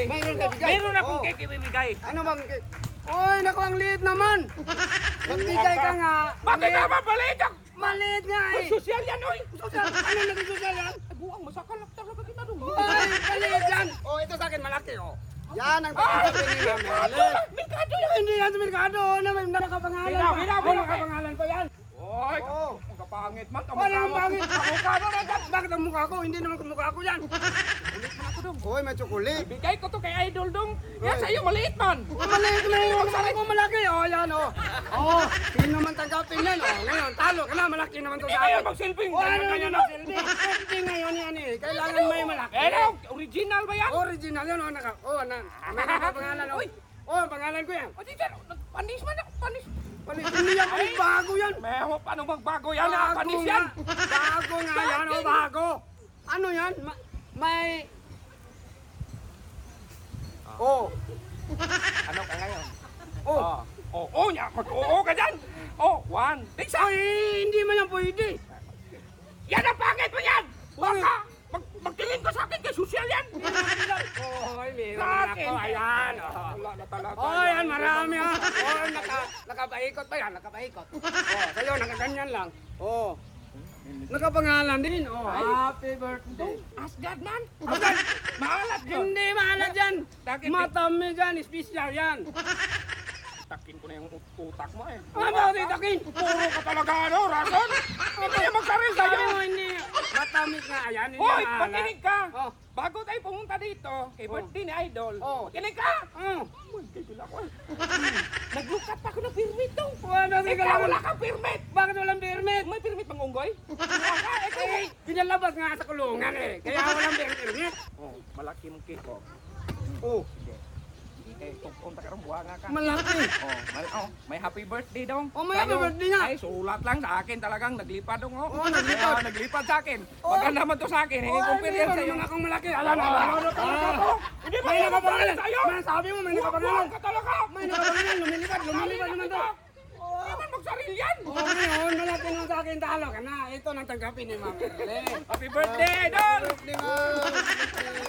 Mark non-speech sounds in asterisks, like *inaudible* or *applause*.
cake Merle. Mayroon ka bigay? Meron akong Oo. cake ibibigay. Ano bang... Oy, naku, ang liit naman. *laughs* Magbigay ka nga. Bakit ka mabalik? Maliit nga eh. Social yan, oy! Social, ano naging social yan? Ay, buwang masakal lang talaga ginadong. Oy, maliit yan. Oh, ito sa akin, malaki oh. Yan ang pagkakasin ni Mami. Mikado yan! Hindi yan sa merkado. Na may nakapangalan Hinaw, hinaw, Oh, hinaw. nakapangalan pa yan. Oy, Oo. ang kapangit man. Wala ang pangit. Kamukha na rin. Bakit ang mukha ko? Hindi naman kumukha ko yan. Ulit mo na ko dong. Oy, may tsokolit. Bigay ko to kay Idol dong. Yan Oy. sa'yo, maliit man. Maliit na yung sabi ko malaki. Oh, yan oh. Oh, sino man tanggapin yan. Oh, ngayon, talo ka na. Malaki naman to Hindi sa akin. magsilbing. Oh, ano naman na. silbi? Silbi ngayon yan eh. Kailangan may malaki. Eh, original ba yan? Original yan. Oh, naka, oh, na, may nakapangalan. Oh. Uy. Oh, pangalan ko yan. O, teacher, panis man ako, panis. Panis, hindi yan. Ay, bago yan. May paano magbago yan? ah, Panis yan. Bago nga yan, oh, bago. Ano yan? Ma- may... Oh, Ano ka ngayon? oh. Oh, oh, oh, nya, mag-oo ka dyan. Oh, one. Tigsa. Ay, hindi man yan pwede. Yan ang pangit mo yan. Baka, mag, magtingin ka sa akin kay social yan. *laughs* Ay, meron na ako. Ayan. Oh. Wala na talaga. Oh, yan, marami ha. Oh, naka, nakapaikot pa yan, nakapaikot. *laughs* Oh, sa'yo, nakaganyan lang. Oh. Nakapangalan din. Oh, happy birthday. Asgard man. Asgard. Maalat yun. Hindi maalat yan. Bakit? Matami yan, special yan. Takin ko na yung ut- utak mo eh. Ano ba titakin? Puro ka talaga ano, Rason? Hindi *laughs* magsaril Sabi sa'yo. mo hindi. Matamis nga yan, hindi Hoy, maalat. makinig ka. Oh. Bago tayo pumunta dito, kay Oh. birthday ni Idol, Oh. makinig ka. Oh. Uy, tigil ako eh. *laughs* Naglukat pa ako ng permit daw. Wala, di ka Ikaw wala kang permit. Bakit walang permit? May permit bang unggoy? *laughs* Wala ka, eh, kaya- Eh, pinalabas nga sa kulungan eh. Kaya walang permit. *laughs* Oh, malaki mong cake oh. Oh, Eh, pupunta ka rin buha nga ka. malaki. *laughs* Oh, may, oh, may happy birthday daw. Oh, may happy birthday nga. Ay, sulat lang sa akin talagang naglipad dong. Oh, Oh, naglipad. Kaya naglipad sa akin. Oh. Maganda naman to sa akin. Hingin kong pilihan sa'yo. naman akong malaki. Alam Ah, alam mo, ano talaga ah. to? Hindi ba May nakapangalan. ang sa'yo? Sabi mo, may nakapangalan. Huwag ka talaga. May nakapangalan, lumilipad, lumilipad naman to. Magsaril yan. Oh, ngayon, malaki nung sa akin talo ka na. Ito nang tanggapin ni Ma'am. Happy birthday, Idol! Birthday, Ma'am.